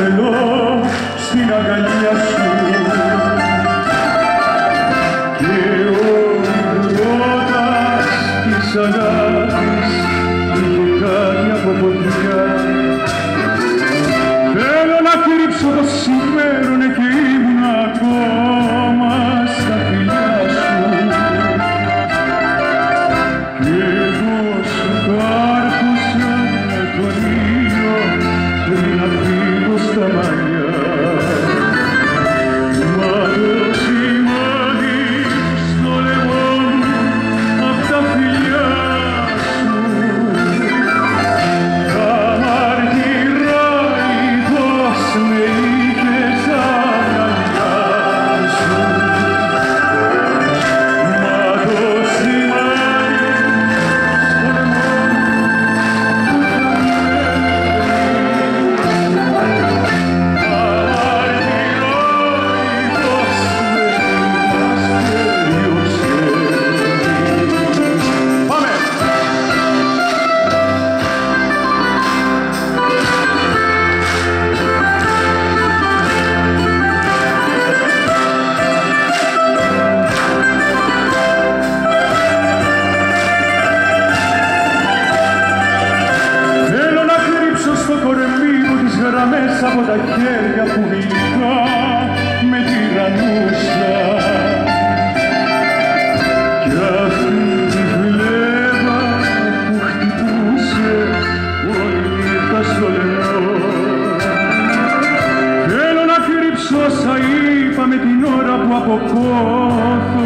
τον τρελό στην αγκαλιά σου. Και ο ρώτας της αγάπης είχε κάτι από φωτιά Θέλω να κρύψω το συμφέρον και ήμουν ακόμα στα φιλιά σου. Και από τα χέρια που γλυκά με τυραννούσα κι αυτή τη φλέβα που χτυπούσε όλη νύχτα στο λαιμό. Θέλω να κρύψω όσα είπα με την ώρα που από πόθο